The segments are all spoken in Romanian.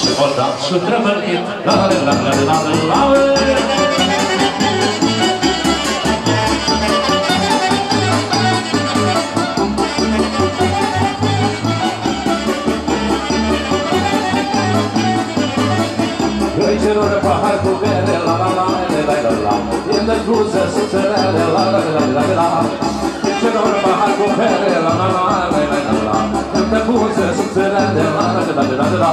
Și-o dat și-o trăbălit La de la la la la la la la la la la E de cruză suțelele, la la la la la la Îi cerură pahar cu bere, la la la la la la la E de cruză suțelele, la la la la la la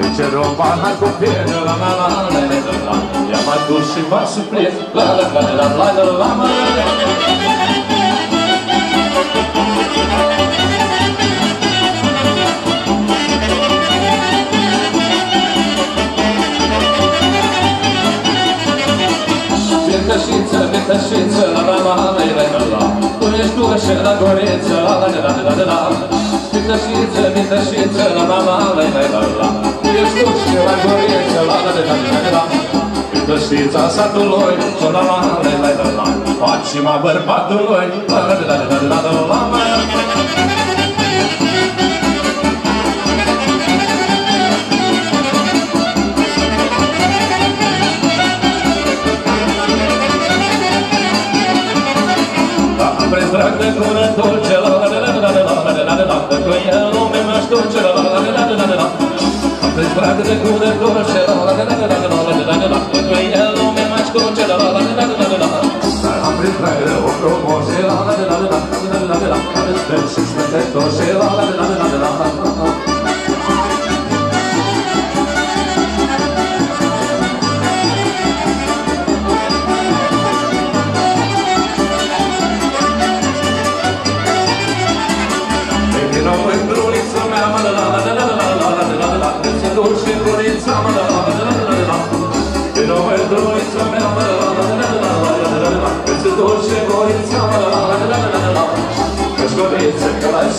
Îi cerură pahar cu bere, la la la la la la la I-am adus și v-am suplit, la la la la la la la la și la goriță, la la la la la la Vintășiță, vintășiță, la la la la la la la Tu ești tu și la goriță, la la la la la la Vintășița satului, și la la la la la la Faci-mă bărbatului, la la la la la la la la Drag de cură dulce, la la la la la la la la la la cu el lume mă șturce, la la la la la la la Am drag de cură dulce, la la la la la la la la la la cu el lume mă șturce, la la la la la la la la Am drag de o frumoase, la la la la la la la la la De și spătătoșe, la la la la la la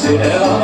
to down.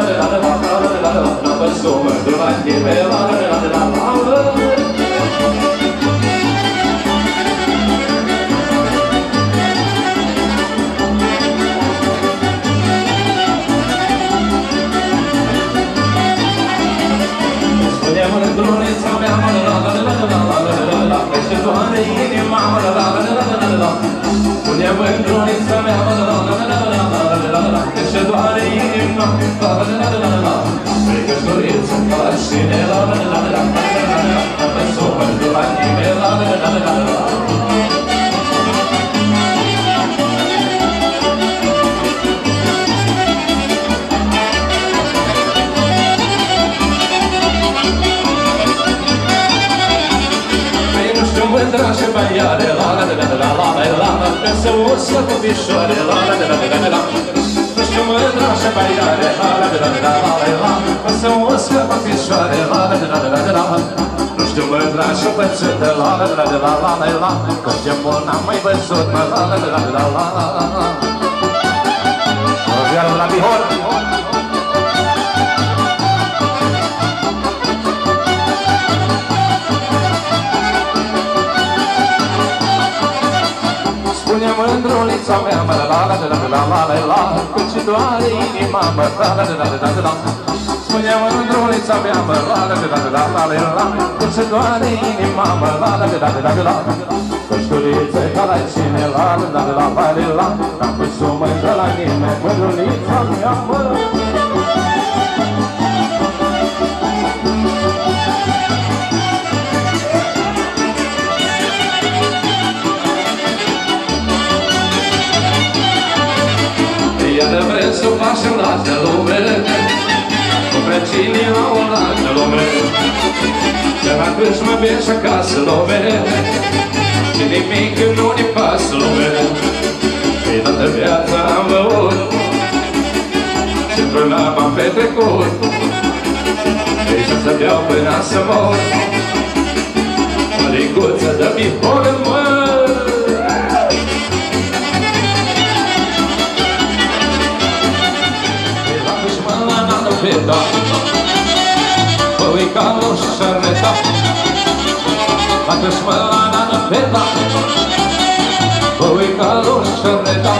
Mândra și băiare La la la la la la la la Că se urcă cu pișoare La la la la la la Nu știu mândra și băiare La la la la la la la Că se urcă cu pișoare La la la la la la Nu știu mândra și pățită La la la la la la la Că ce bun n-am mai văzut La la la la la la la Iar la Bihor Spune mândrulița mea, mă la la la la la la la la Cât și doare inima, mă la la la la la la Spune mândrulița mea, mă la la la la la la la Cât și doare inima, mă la la la la la la Căștuliță ca la cine, la la la la la la la N-am văzut mândră la nimeni, mândrulița mea, mă Iar vrem să facem la de lume Cu vecinii la o altă lume Că la câșmă mergi acasă lume Și nimic nu ne pasă lume Că toată viața am băut Și într-un am petrecut. Deci să beau până să mor. Măricuță de bihor καλός αρνετά Αντεσπάναν πέτα Πολύ καλός αρνετά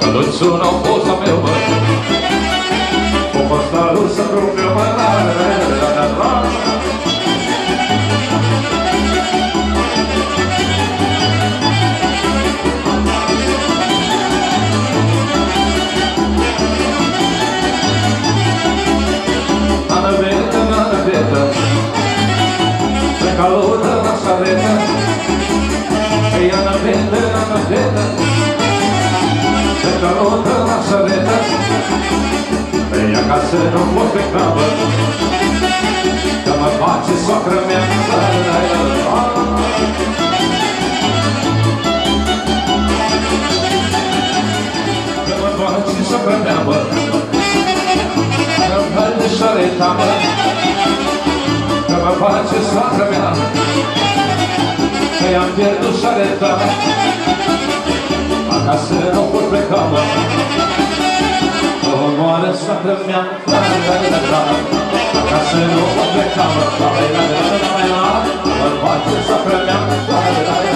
Καλότσο να με ο vete, ana vete Se calută la șaretă Ei acasă nu pot pe capă Că mă face soacră mea la la la la Că mă face soacră mea, bă Că-mi face șareta, bă mă face soacră mea Că i-am pierdut șareta Acasă nu pot pleca, mă O moară soacră mea La la la la la Acasă nu pot pleca, mă La la la la la